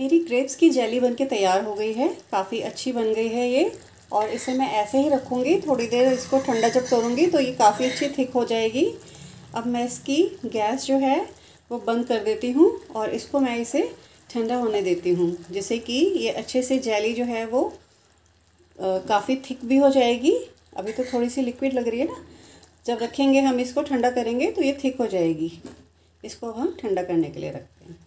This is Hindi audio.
मेरी ग्रेप्स की जेली बन के तैयार हो गई है। काफ़ी अच्छी बन गई है ये। और इसे मैं ऐसे ही रखूँगी, थोड़ी देर इसको ठंडा जब करूँगी तो ये काफ़ी अच्छी थिक हो जाएगी। अब मैं इसकी गैस जो है, वो बंद कर देती हूँ और इसको मैं इसे ठंडा होने देती हूँ, जिससे कि ये अच्छे से जेली जो है वो काफ़ी थिक भी हो जाएगी। अभी तो थोड़ी सी लिक्विड लग रही है ना। जब रखेंगे हम इसको ठंडा करेंगे तो ये थिक हो जाएगी। इसको हम ठंडा करने के लिए रखते हैं।